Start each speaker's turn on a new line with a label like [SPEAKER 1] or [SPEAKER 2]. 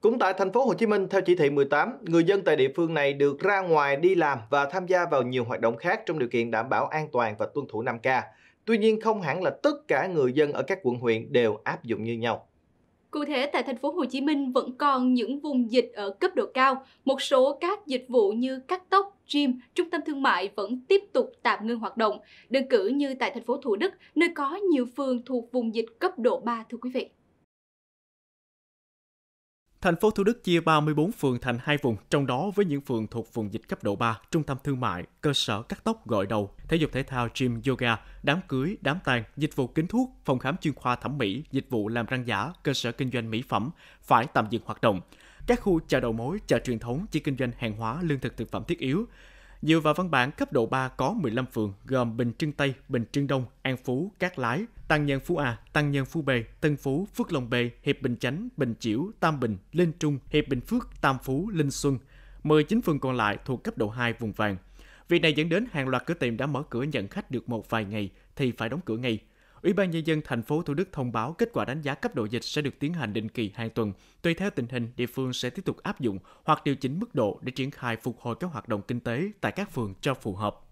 [SPEAKER 1] Cũng tại thành phố Hồ Chí Minh, theo chỉ thị 18, người dân tại địa phương này được ra ngoài đi làm và tham gia vào nhiều hoạt động khác trong điều kiện đảm bảo an toàn và tuân thủ 5K. Tuy nhiên, không hẳn là tất cả người dân ở các quận huyện đều áp dụng như nhau.
[SPEAKER 2] Cụ thể tại thành phố Hồ Chí Minh vẫn còn những vùng dịch ở cấp độ cao, một số các dịch vụ như cắt tóc, gym, trung tâm thương mại vẫn tiếp tục tạm ngưng hoạt động, đơn cử như tại thành phố Thủ Đức, nơi có nhiều phường thuộc vùng dịch cấp độ 3 thưa quý vị.
[SPEAKER 3] Thành phố Thủ Đức chia 34 phường thành hai vùng, trong đó với những phường thuộc vùng dịch cấp độ 3, trung tâm thương mại, cơ sở cắt tóc gội đầu, thể dục thể thao, gym, yoga, đám cưới, đám tang, dịch vụ kính thuốc, phòng khám chuyên khoa thẩm mỹ, dịch vụ làm răng giả, cơ sở kinh doanh mỹ phẩm phải tạm dừng hoạt động. Các khu chợ đầu mối, chợ truyền thống chỉ kinh doanh hàng hóa, lương thực thực phẩm thiết yếu. Dựa vào văn bản cấp độ 3 có 15 phường gồm Bình Trưng Tây, Bình Trưng Đông, An Phú, Cát Lái, Tăng Nhân Phú A, Tăng Nhân Phú B, Tân Phú, Phước Long B, Hiệp Bình Chánh, Bình Chiểu, Tam Bình, Linh Trung, Hiệp Bình Phước, Tam Phú, Linh Xuân. 19 phường còn lại thuộc cấp độ 2 vùng vàng. Việc này dẫn đến hàng loạt cửa tiệm đã mở cửa nhận khách được một vài ngày thì phải đóng cửa ngay. Ủy ban nhân dân thành phố Thủ Đức thông báo kết quả đánh giá cấp độ dịch sẽ được tiến hành định kỳ hàng tuần. Tùy theo tình hình, địa phương sẽ tiếp tục áp dụng hoặc điều chỉnh mức độ để triển khai phục hồi các hoạt động kinh tế tại các phường cho phù hợp.